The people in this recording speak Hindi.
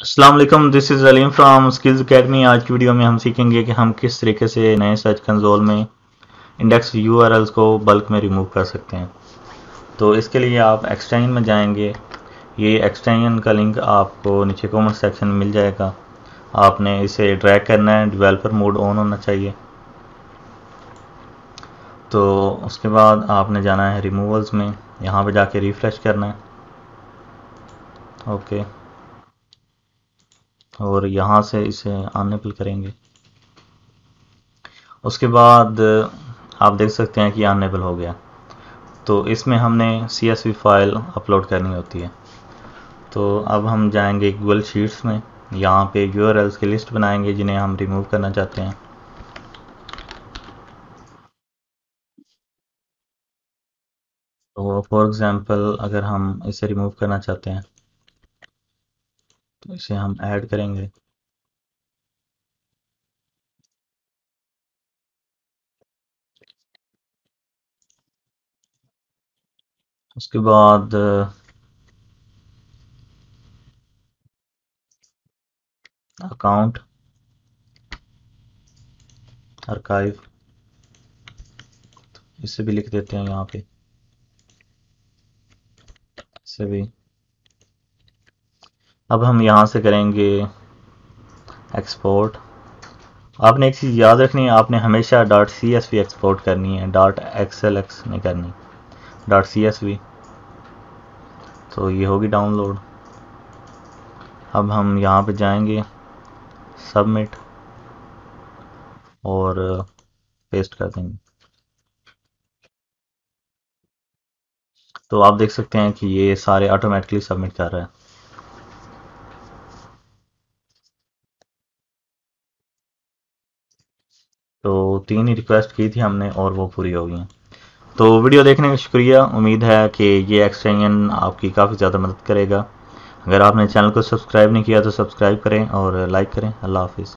Aslam this is Aleem from skills academy आज की वीडियो में हम सीखेंगे कि हम किस तरीके से नए सर्च कंसोल में इंडेक्स यू को बल्क में रिमूव कर सकते हैं। तो इसके लिए आप एक्सटेंशन में जाएँगे। ये एक्सटेंशन का लिंक आपको नीचे कमेंट सेक्शन में मिल जाएगा। आपने इसे ड्रैग करना है डेवलपर मोड ऑन होना चाहिए। तो उसके बाद आपने जाना है रिमूवल्स में। यहाँ पे जाके रिफ़्रेश करना है। ओके और यहाँ से इसे अनेबल करेंगे। उसके बाद आप देख सकते हैं कि अनेबल हो गया। तो इसमें हमने सीएसवी फ़ाइल अपलोड करनी होती है। तो अब हम जाएँगे गूगल शीट्स में। यहाँ पे यू की लिस्ट बनाएँगे जिन्हें हम रिमूव करना चाहते हैं। तो फॉर एग्ज़ाम्पल अगर हम इसे रिमूव करना चाहते हैं इसे हम ऐड करेंगे। उसके बाद, अकाउंट आर्काइव इसे भी लिख देते हैं यहाँ पे। इसे भी अब हम यहाँ से करेंगे एक्सपोर्ट आपने एक चीज़ याद रखनी है, आपने हमेशा dot C S V export करनी है डॉट एक्सएल एक्स नहीं करनी डॉट सी एस वी तो ये होगी डाउनलोड अब हम यहाँ पे जाएँगे सबमिट और पेस्ट कर देंगे। तो आप देख सकते हैं कि ये सारे ऑटोमेटिकली सबमिट कर रहा है। तो तीन ही रिक्वेस्ट की थी हमने और वो पूरी हो गई तो वीडियो देखने का शुक्रिया। उम्मीद है कि ये एक्सटेंशन आपकी काफ़ी ज़्यादा मदद करेगा। अगर आपने चैनल को सब्सक्राइब नहीं किया तो सब्सक्राइब करें और लाइक करें। अल्लाह हाफिज़।